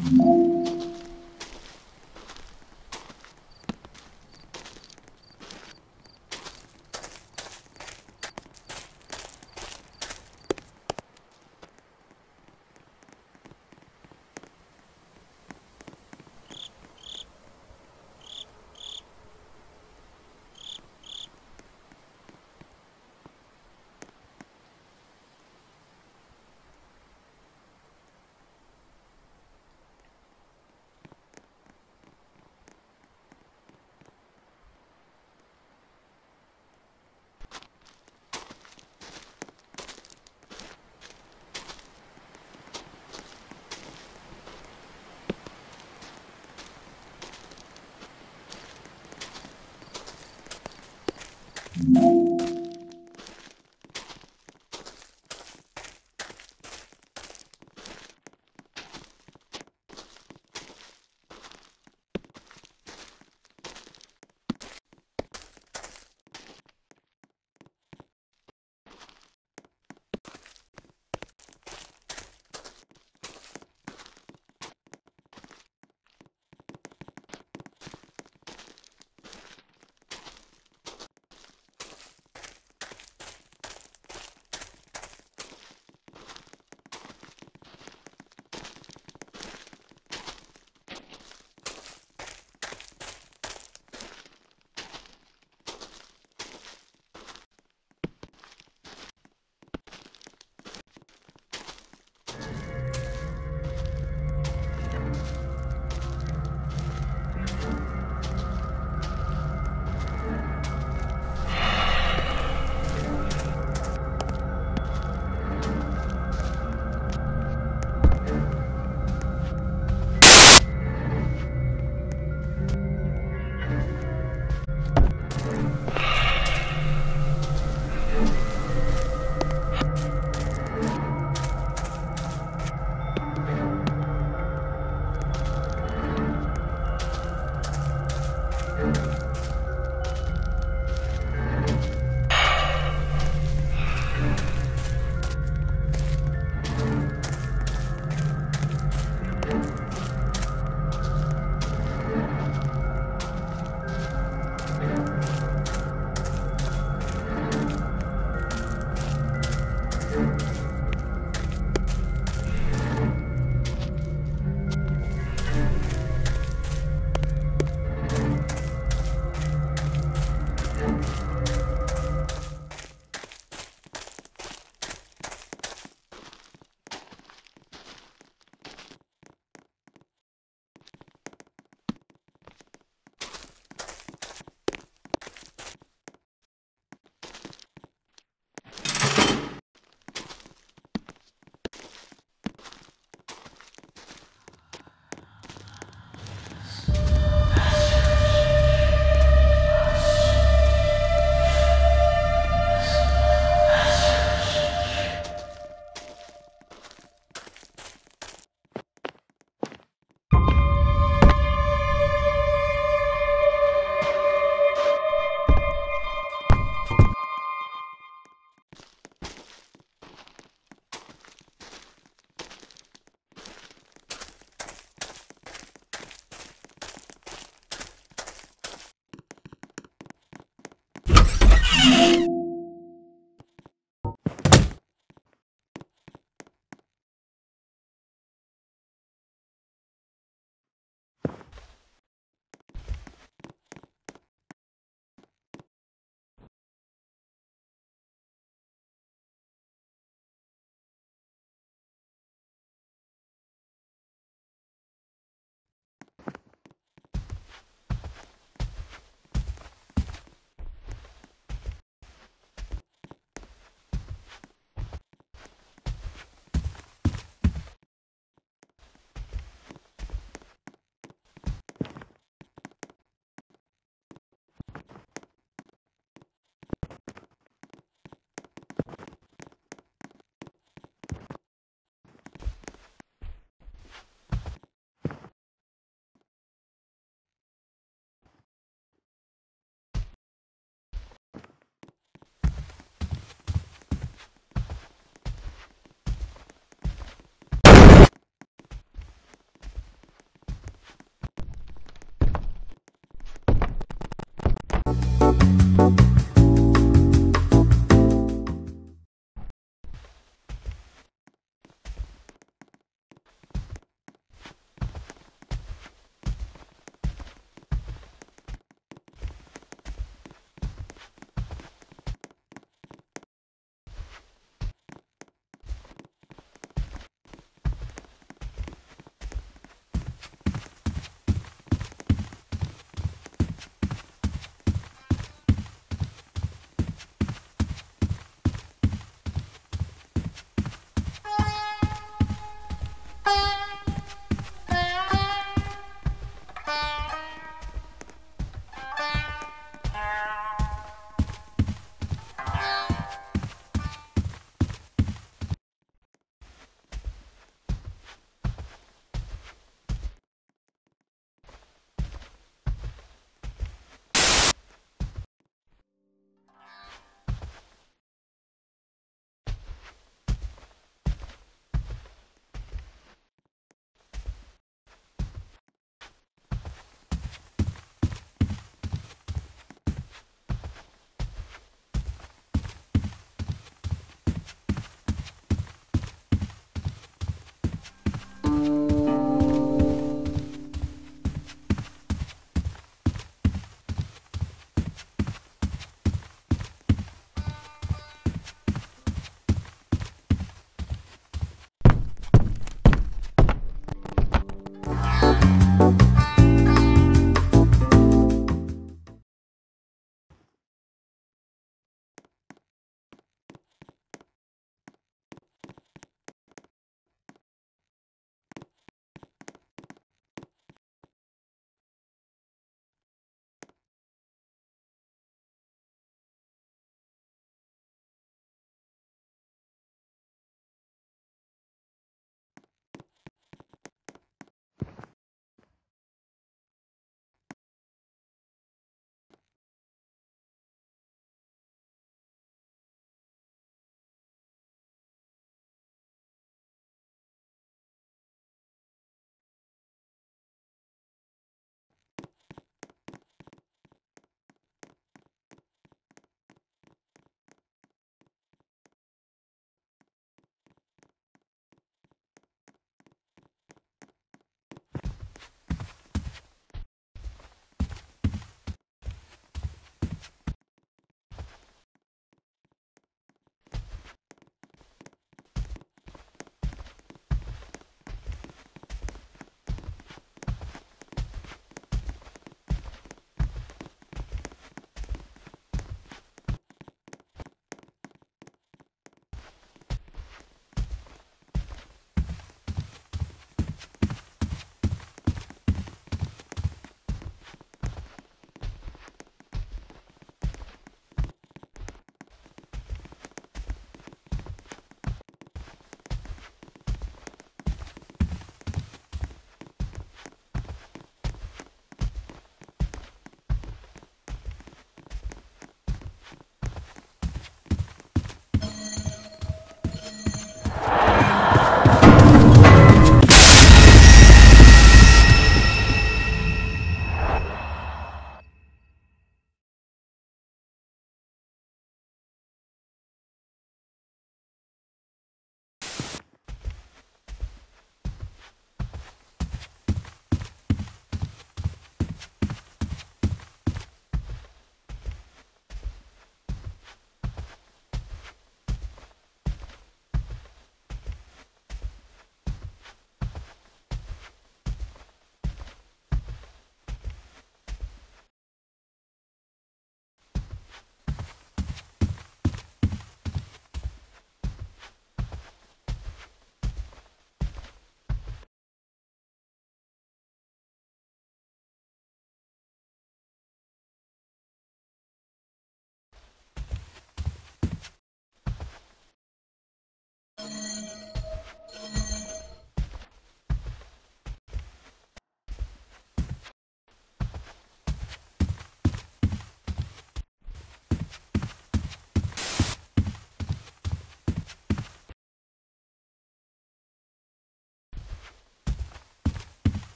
you